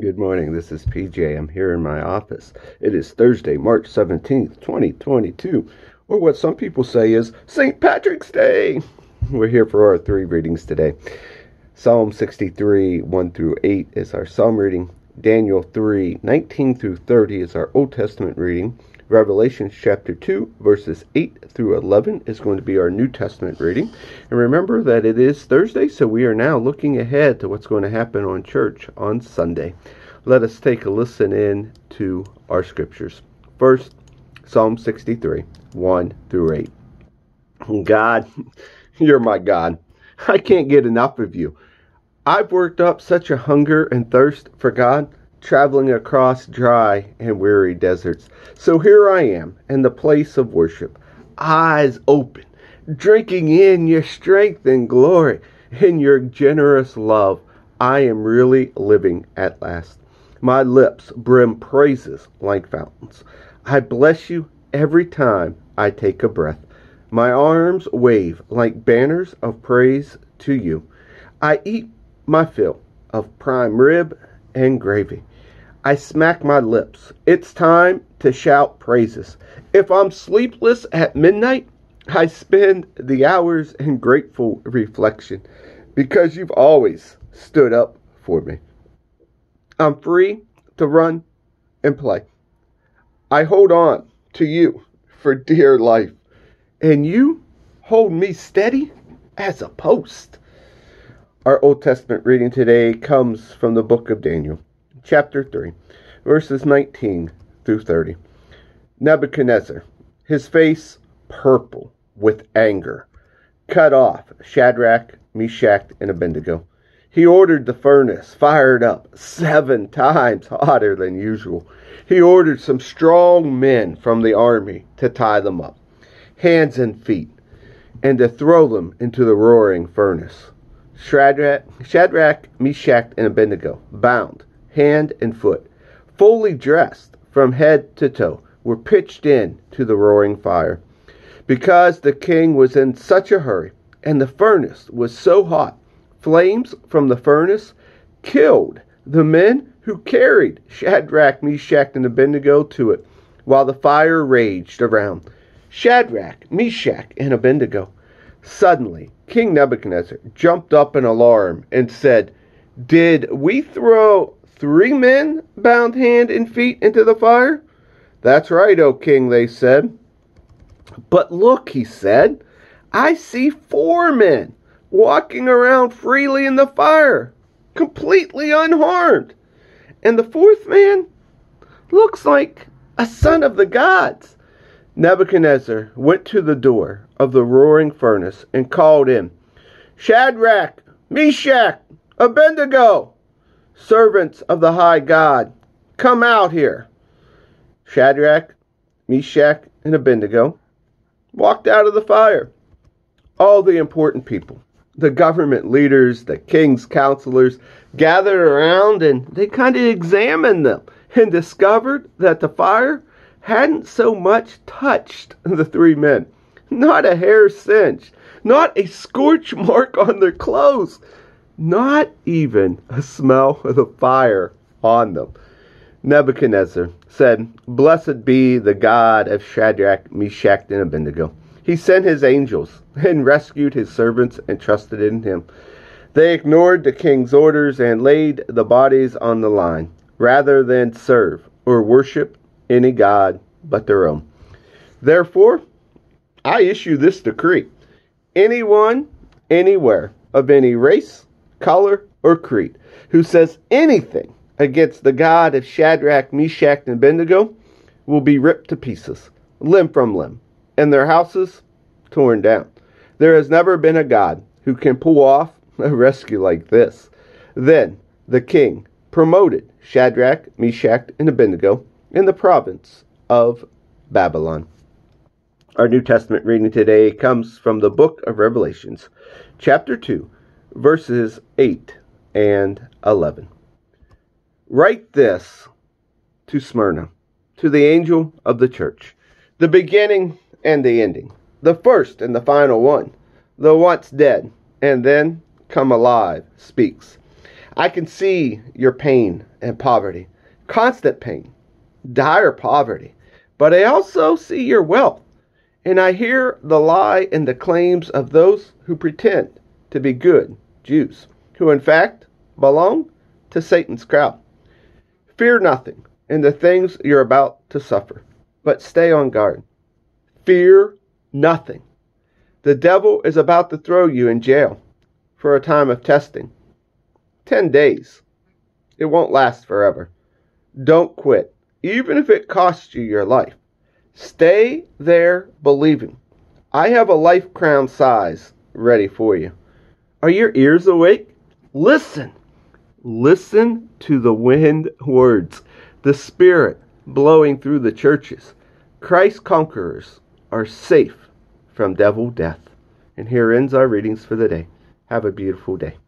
Good morning. This is PJ. I'm here in my office. It is Thursday, March 17th, 2022, or what some people say is St. Patrick's Day. We're here for our three readings today. Psalm 63, 1 through 8 is our psalm reading. Daniel 3, 19 through 30 is our Old Testament reading. Revelation chapter 2, verses 8 through 11 is going to be our New Testament reading. And remember that it is Thursday, so we are now looking ahead to what's going to happen on church on Sunday. Let us take a listen in to our scriptures. First, Psalm 63, 1 through 8. God, you're my God. I can't get enough of you. I've worked up such a hunger and thirst for God traveling across dry and weary deserts. So here I am in the place of worship, eyes open, drinking in your strength and glory, in your generous love. I am really living at last. My lips brim praises like fountains. I bless you every time I take a breath. My arms wave like banners of praise to you. I eat my fill of prime rib and gravy. I smack my lips. It's time to shout praises. If I'm sleepless at midnight, I spend the hours in grateful reflection because you've always stood up for me. I'm free to run and play. I hold on to you for dear life, and you hold me steady as a post. Our Old Testament reading today comes from the book of Daniel chapter 3, verses 19 through 30. Nebuchadnezzar, his face purple with anger, cut off Shadrach, Meshach, and Abednego. He ordered the furnace fired up seven times hotter than usual. He ordered some strong men from the army to tie them up, hands and feet, and to throw them into the roaring furnace. Shadrach, Shadrach Meshach, and Abednego, bound hand, and foot, fully dressed from head to toe, were pitched in to the roaring fire. Because the king was in such a hurry, and the furnace was so hot, flames from the furnace killed the men who carried Shadrach, Meshach, and Abednego to it, while the fire raged around. Shadrach, Meshach, and Abednego. Suddenly, King Nebuchadnezzar jumped up in alarm and said, Did we throw three men bound hand and feet into the fire? That's right, O king, they said. But look, he said, I see four men walking around freely in the fire, completely unharmed. And the fourth man looks like a son of the gods. Nebuchadnezzar went to the door of the roaring furnace and called in, Shadrach, Meshach, Abednego, servants of the high God, come out here. Shadrach, Meshach, and Abednego walked out of the fire. All the important people, the government leaders, the king's counselors, gathered around and they kind of examined them and discovered that the fire hadn't so much touched the three men. Not a hair singed, not a scorch mark on their clothes not even a smell of the fire on them. Nebuchadnezzar said, Blessed be the God of Shadrach, Meshach, and Abednego. He sent his angels and rescued his servants and trusted in him. They ignored the king's orders and laid the bodies on the line rather than serve or worship any god but their own. Therefore, I issue this decree anyone, anywhere, of any race, color, or creed who says anything against the God of Shadrach, Meshach, and Abednego will be ripped to pieces, limb from limb, and their houses torn down. There has never been a God who can pull off a rescue like this. Then the king promoted Shadrach, Meshach, and Abednego in the province of Babylon. Our New Testament reading today comes from the book of Revelations, chapter 2, verses 8 and 11. Write this to Smyrna, to the angel of the church, the beginning and the ending, the first and the final one, the once dead and then come alive, speaks. I can see your pain and poverty, constant pain, dire poverty. But I also see your wealth, and I hear the lie and the claims of those who pretend to be good Jews, who in fact belong to Satan's crowd. Fear nothing in the things you're about to suffer, but stay on guard. Fear nothing. The devil is about to throw you in jail for a time of testing. Ten days. It won't last forever. Don't quit, even if it costs you your life. Stay there believing. I have a life crown size ready for you. Are your ears awake? Listen. Listen to the wind words, the Spirit blowing through the churches. Christ's conquerors are safe from devil death. And here ends our readings for the day. Have a beautiful day.